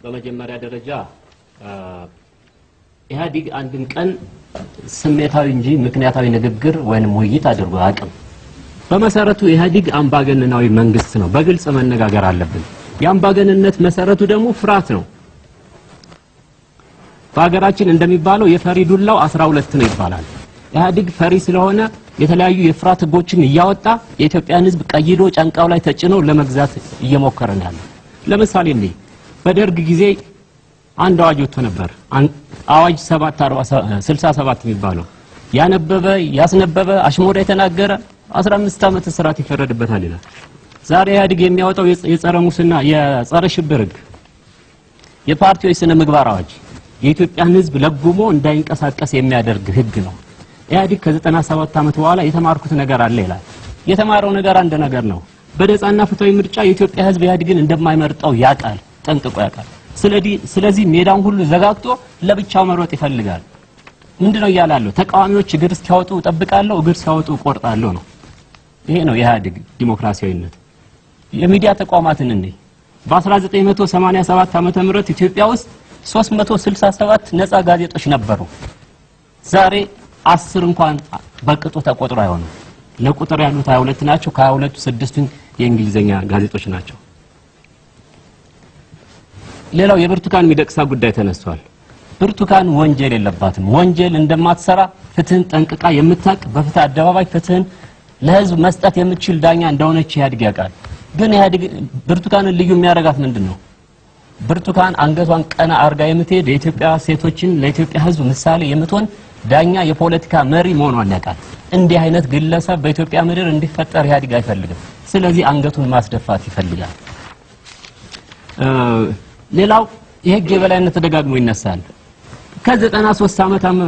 በመጀመሪያ ደረጃ ኢህአዲግ አንድም ቀን ስሜታዊ እንጂ ምክንያታዊ ንግግር ወይንም ውይይት አድርጎ አያውቅም። በመሰረቱ ኢህአዲግ አምባገነናዊ መንግስት ነው። በግልጽ መነጋገር አለብን። የአምባገንነት መሰረቱ ደግሞ ፍርሃት ነው። በሀገራችን እንደሚባለው የፈሪ ዱላው 12 ነው ይባላል። ኢህአዲግ ፈሪ ስለሆነ የተለያዩ የፍርሃት ህጎችን እያወጣ የኢትዮጵያን ህዝብ ቀይዶ ጫንቃው ላይ ተጭኖ ለመግዛት እየሞከረ ነው ያለው። ለምሳሌ እንዴ በደርግ ጊዜ አንድ አዋጅ ወጥቶ ነበር። አዋጅ 767 የሚባለው ያነበበ ያስነበበ አሽሞዳ የተናገረ 15 ዓመት እስራት ይፈረድበታል ይላል። ዛሬ ኢህአዲግ የሚያወጣው የጸረ ሙስና የጸረ ሽብር ህግ የፓርቲዎች ስነ ምግባር አዋጅ የኢትዮጵያን ህዝብ ለጉሞ እንዳይንቀሳቀስ የሚያደርግ ህግ ነው። ኢህአዲግ ከ97 ዓመት በኋላ የተማርኩት ነገር አለ ይላል። የተማረው ነገር አንድ ነገር ነው። በነጻና ፍትሃዊ ምርጫ የኢትዮጵያ ህዝብ ኢህአዲግን እንደማይመርጠው ያውቃል፣ ጠንቅቆ ያውቃል። ስለዚህ ሜዳውን ሁሉ ዘጋግቶ ለብቻው መሮጥ ይፈልጋል። ምንድነው እያላለሁ? ተቃዋሚዎች እግር እስኪያወጡ እጠብቃለሁ፣ እግር ሲያወጡ እቆርጣለሁ ነው። ይሄ ነው የኢህአዲግ ዲሞክራሲያዊነት። የሚዲያ ተቋማትን እንይ። በ1987 ዓመተ ምህረት ኢትዮጵያ ውስጥ 367 ነፃ ጋዜጦች ነበሩ። ዛሬ አስር እንኳን በቅጡ ተቆጥሮ አይሆንም። ለቁጥር ያሉት 22 ናቸው። ከ22ቱ ስድስቱን የእንግሊዝኛ ጋዜጦች ናቸው። ሌላው የብርቱካን ሚደቅሳ ጉዳይ ተነስቷል። ብርቱካን ወንጀል የለባትም። ወንጀል እንደማትሰራ ፍትህን ጠንቅቃ የምታቅ በፍትህ አደባባይ ፍትህን ለህዝብ መስጠት የምትችል ዳኛ እንደሆነች ኢህአዲግ ያውቃል። ግን ኢህአዲግ ብርቱካንን ልዩ የሚያደርጋት ምንድን ነው? ብርቱካን አንገቷን ቀና አርጋ የምትሄድ የኢትዮጵያ ሴቶችን ለኢትዮጵያ ህዝብ ምሳሌ የምትሆን ዳኛ፣ የፖለቲካ መሪ መሆኗን ያውቃል። እንዲህ አይነት ግለሰብ በኢትዮጵያ ምድር እንዲፈጠር ኢህአዲግ አይፈልግም። ስለዚህ አንገቱን ማስደፋት ይፈልጋል። ሌላው የህግ የበላይነት ተደጋግሞ ይነሳል። ከ93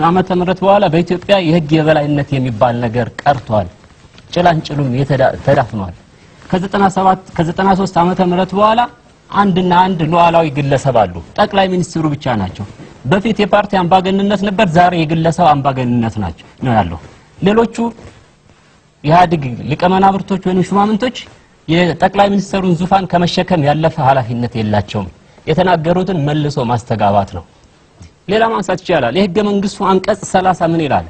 ዓመተ ምህረት በኋላ በኢትዮጵያ የህግ የበላይነት የሚባል ነገር ቀርቷል። ጭላንጭሉም ተዳፍኗል። ከ97 ከ93 ዓመተ ምህረት በኋላ አንድና አንድ ሉዓላዊ ግለሰብ አሉ። ጠቅላይ ሚኒስትሩ ብቻ ናቸው። በፊት የፓርቲ አምባገንነት ነበር፣ ዛሬ የግለሰብ አምባገንነት ናቸው ነው ያለው። ሌሎቹ የኢህአዴግ ሊቀመናብርቶች ወይም ሹማምንቶች የጠቅላይ ሚኒስትሩን ዙፋን ከመሸከም ያለፈ ኃላፊነት የላቸውም። የተናገሩትን መልሶ ማስተጋባት ነው። ሌላ ማንሳት ይቻላል። የህገ መንግስቱ አንቀጽ 30 ምን ይላል?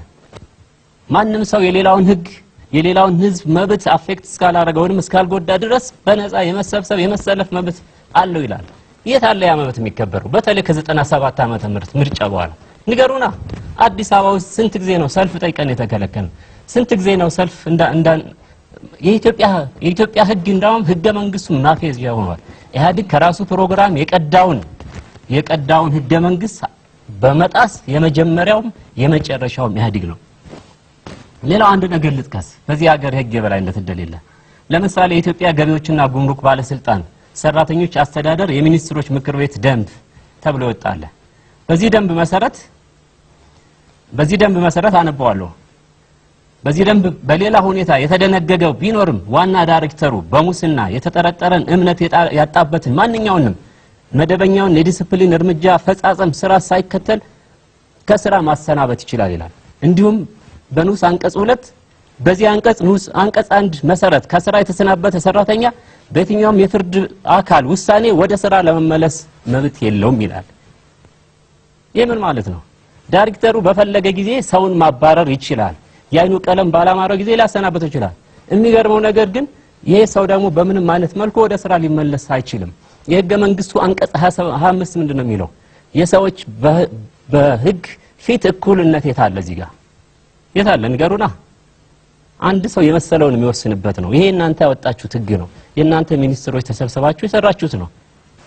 ማንም ሰው የሌላውን ህግ የሌላውን ህዝብ መብት አፌክት እስካላረገ ወይም እስካልጎዳ ድረስ በነፃ የመሰብሰብ የመሰለፍ መብት አለው ይላል። የት አለ ያ መብት የሚከበረው? በተለይ ከ97 ዓመተ ምህረት ምርጫ በኋላ ንገሩና። አዲስ አበባ ውስጥ ስንት ጊዜ ነው ሰልፍ ጠይቀን የተከለከለ? ስንት ጊዜ ነው ሰልፍ እንዳ የኢትዮጵያ ህግ እንዳውም ህገ መንግስቱ ማፌዝ ሆኗል። ኢህአዲግ ከራሱ ፕሮግራም የቀዳውን የቀዳውን ህገ መንግስት በመጣስ የመጀመሪያውም የመጨረሻውም ኢህአዲግ ነው። ሌላው አንድ ነገር ልጥቀስ። በዚህ ሀገር የህግ የበላይነት እንደሌለ ለምሳሌ የኢትዮጵያ ገቢዎችና ጉምሩክ ባለስልጣን ሰራተኞች አስተዳደር የሚኒስትሮች ምክር ቤት ደንብ ተብሎ ይወጣል። በዚህ ደንብ መሰረት በዚህ ደንብ መሰረት አነበዋለሁ። በዚህ ደንብ በሌላ ሁኔታ የተደነገገው ቢኖርም ዋና ዳይሬክተሩ በሙስና የተጠረጠረን እምነት ያጣበትን ማንኛውንም መደበኛውን የዲስፕሊን እርምጃ አፈጻጸም ስራ ሳይከተል ከስራ ማሰናበት ይችላል ይላል። እንዲሁም በንዑስ አንቀጽ ሁለት በዚህ አንቀጽ ንዑስ አንቀጽ አንድ መሰረት ከስራ የተሰናበተ ሰራተኛ በየትኛውም የፍርድ አካል ውሳኔ ወደ ስራ ለመመለስ መብት የለውም ይላል። ይህ ምን ማለት ነው? ዳይሬክተሩ በፈለገ ጊዜ ሰውን ማባረር ይችላል። የአይኑ ቀለም ባላማረው ጊዜ ሊያሰናበተው ይችላል። የሚገርመው ነገር ግን ይሄ ሰው ደግሞ በምንም አይነት መልኩ ወደ ስራ ሊመለስ አይችልም። የህገ መንግስቱ አንቀጽ 25 ምንድን ነው የሚለው? የሰዎች በህግ ፊት እኩልነት የታለ? እዚህ ጋር የታለ? ንገሩና። አንድ ሰው የመሰለውን የሚወስንበት ነው። ይሄ እናንተ ያወጣችሁት ህግ ነው። የእናንተ ሚኒስትሮች ተሰብስባችሁ የሰራችሁት ነው።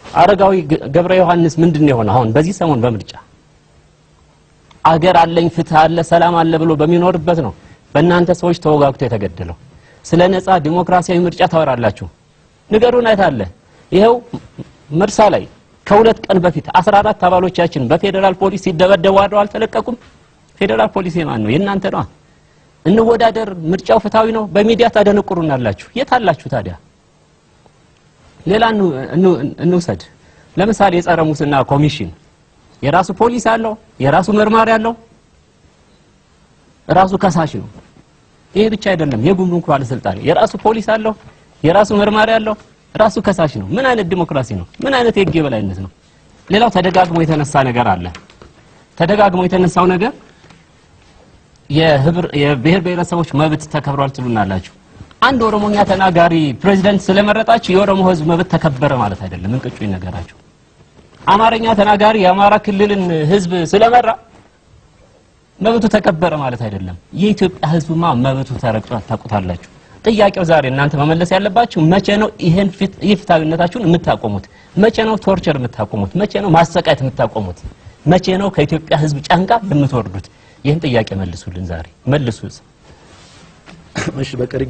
አረጋዊ ገብረ ዮሐንስ ምንድን ነው የሆነው? አሁን በዚህ ሰሞን በምርጫ አገር አለኝ ፍትህ አለ ሰላም አለ ብሎ በሚኖርበት ነው በእናንተ ሰዎች ተወጋግቶ የተገደለው። ስለ ነጻ ዲሞክራሲያዊ ምርጫ ታወራላችሁ። ንገሩን አይታለ ይኸው መርሳ ላይ ከሁለት ቀን በፊት 14 አባሎቻችን በፌዴራል ፖሊስ ሲደበደቡ አድረው አልተለቀቁም። ፌዴራል ፖሊስ የማን ነው? የእናንተ ነው። እንወዳደር፣ ምርጫው ፍትሃዊ ነው። በሚዲያ ታደነቁሩናላችሁ። የት አላችሁ ታዲያ? ሌላ እንውሰድ። ለምሳሌ የጸረ ሙስና ኮሚሽን የራሱ ፖሊስ አለው፣ የራሱ መርማሪ አለው፣ ራሱ ከሳሽ ነው። ይሄ ብቻ አይደለም። የጉምሩክ ባለስልጣን የራሱ ፖሊስ አለው፣ የራሱ መርማሪ አለው፣ ራሱ ከሳሽ ነው። ምን አይነት ዲሞክራሲ ነው? ምን አይነት የህግ የበላይነት ነው? ሌላው ተደጋግሞ የተነሳ ነገር አለ። ተደጋግሞ የተነሳው ነገር የብሔር ብሔረሰቦች መብት ተከብሯል ትሉናላችሁ። አንድ ኦሮሞኛ ተናጋሪ ፕሬዚደንት ስለመረጣችሁ የኦሮሞ ህዝብ መብት ተከበረ ማለት አይደለም። እንቅጩ ይነገራችሁ። አማርኛ ተናጋሪ የአማራ ክልልን ህዝብ ስለመራ መብቱ ተከበረ ማለት አይደለም። የኢትዮጵያ ህዝብማ መብቱ ተረግጦ ታውቁታላችሁ። ጥያቄው ዛሬ እናንተ መመለስ ያለባችሁ መቼ ነው ይሄን ኢፍትሐዊነታችሁን የምታቆሙት? መቼ ነው ቶርቸር የምታቆሙት? መቼ ነው ማሰቃየት የምታቆሙት? መቼ ነው ከኢትዮጵያ ህዝብ ጫንቃ የምትወርዱት? ይህን ጥያቄ መልሱልን። ዛሬ መልሱ። እሺ በቀሪ